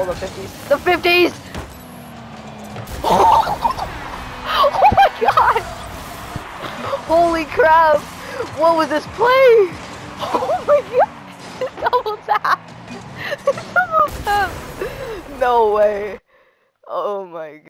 Oh, the 50s. The 50s! Oh my god! Holy crap! What was this play? Oh my god! Double tap! Double tap! No way! Oh my god.